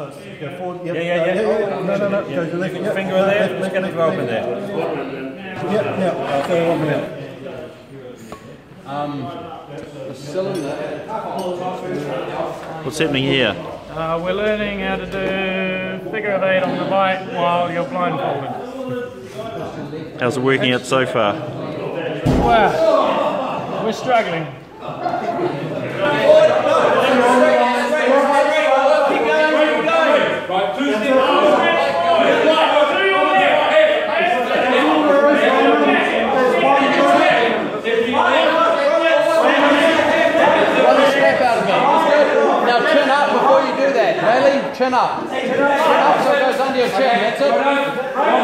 up, so it's go forward. Yep. Yeah, yeah, yeah. No, no, no. Yeah. Go to the left. Your Yep. finger in there, Left, just left, get it left, to open left. there. Yep, yeah. Okay, one minute. The cylinder. What's happening here? Uh, we're learning how to do figure of eight on the bike while you're blindfolded. How's it working out so far? Wow, we're struggling. Run the snap out of me. Now chin up before you do that. Bailey, chin up. Before you do that. Really, chin up so it goes under your chin. That's it.